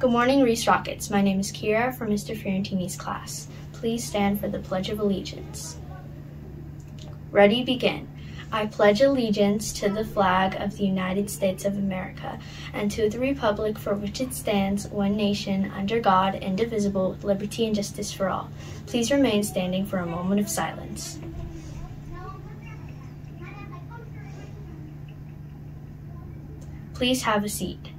Good morning, Ries Rockets. My name is Kira from Mr. Fiorentini's class. Please stand for the Pledge of Allegiance. Ready, begin. I pledge allegiance to the flag of the United States of America and to the republic for which it stands, one nation, under God, indivisible, with liberty and justice for all. Please remain standing for a moment of silence. Please have a seat.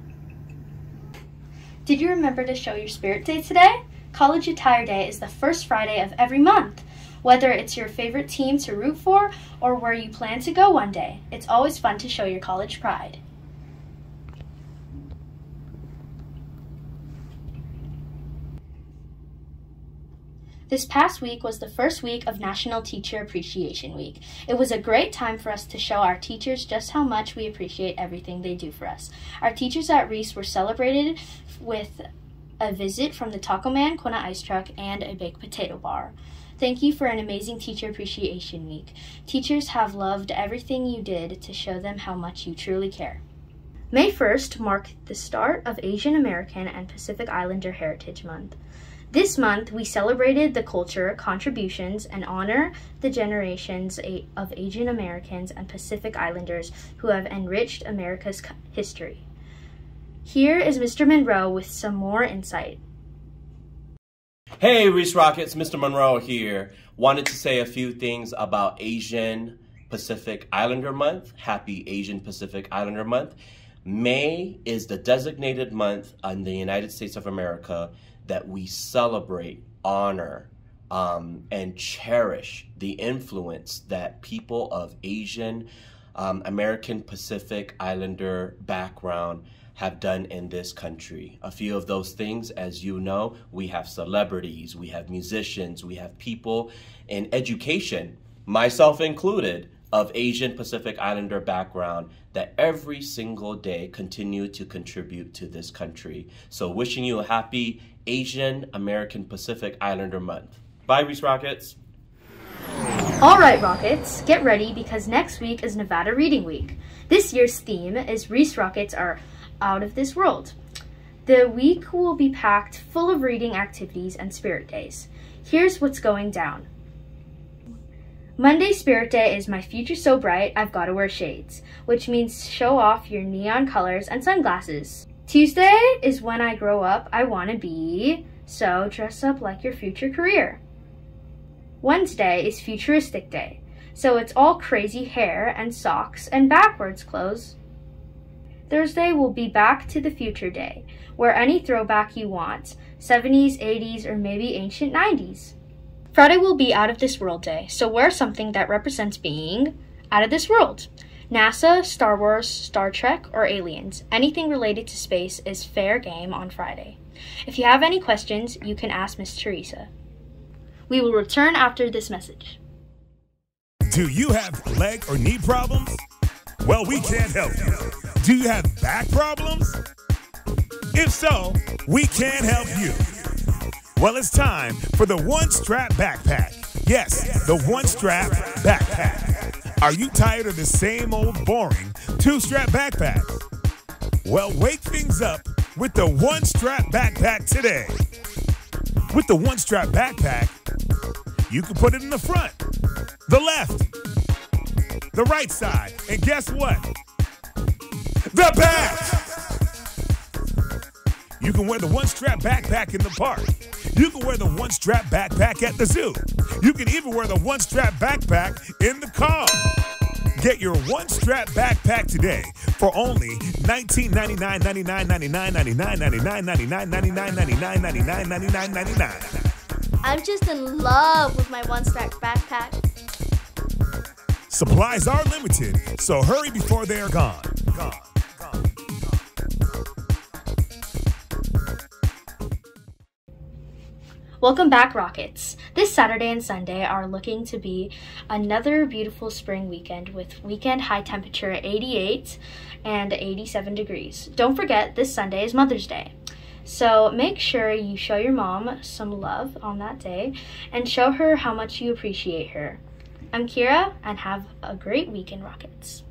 Did you remember to show your spirit day today? College Attire Day is the first Friday of every month. Whether it's your favorite team to root for or where you plan to go one day, it's always fun to show your college pride. This past week was the first week of National Teacher Appreciation Week. It was a great time for us to show our teachers just how much we appreciate everything they do for us. Our teachers at Ries were celebrated with a visit from the Taco Man, Kona Ice Truck, and a baked potato bar. Thank you for an amazing Teacher Appreciation Week. Teachers have loved everything you did to show them how much you truly care. May 1st marked the start of Asian American and Pacific Islander Heritage Month. This month, we celebrated the culture, contributions, and honor the generations of Asian Americans and Pacific Islanders who have enriched America's history. Here is Mr. Monroe with some more insight. Hey, Ries Rockets, Mr. Monroe here. Wanted to say a few things about Asian Pacific Islander Month. Happy Asian Pacific Islander Month. May is the designated month in the United States of America that we celebrate, honor, um, and cherish the influence that people of Asian, um, American Pacific Islander background have done in this country. A few of those things, as you know, we have celebrities, we have musicians, we have people in education, myself included, of Asian Pacific Islander background that every single day continue to contribute to this country. So wishing you a happy Asian American Pacific Islander month. Bye, Ries Rockets. All right, Rockets, get ready because next week is Nevada Reading Week. This year's theme is Ries Rockets are out of this world. The week will be packed full of reading activities and spirit days. Here's what's going down. Monday Spirit Day is my future so bright I've gotta wear shades, which means show off your neon colors and sunglasses. Tuesday is when I grow up I wanna be, so dress up like your future career. Wednesday is Futuristic Day, so it's all crazy hair and socks and backwards clothes. Thursday will be Back to the Future Day, where any throwback you want, 70s, 80s, or maybe ancient 90s. Friday will be Out of This World Day, so wear something that represents being out of this world. NASA, Star Wars, Star Trek, or aliens, anything related to space is fair game on Friday. If you have any questions, you can ask Miss Teresa. We will return after this message. Do you have leg or knee problems? Well, we can't help you. Do you have back problems? If so, we can help you. Well, it's time for the One Strap Backpack. Yes, the One Strap Backpack. Are you tired of the same old boring two strap backpack? Well, wake things up with the One Strap Backpack today. With the One Strap Backpack, you can put it in the front, the left, the right side, and guess what? the back. You can wear the one strap backpack in the park. You can wear the one strap backpack at the zoo. You can even wear the one strap backpack in the car. Get your one strap backpack today for only $19.99, I'm just in love with my one strap backpack. Supplies are limited, so hurry before they are gone. Gone. Welcome back, Rockets. This Saturday and Sunday are looking to be another beautiful spring weekend with weekend high temperature at 88 and 87 degrees. Don't forget, this Sunday is Mother's Day. So make sure you show your mom some love on that day and show her how much you appreciate her. I'm Kira, and have a great weekend, Rockets.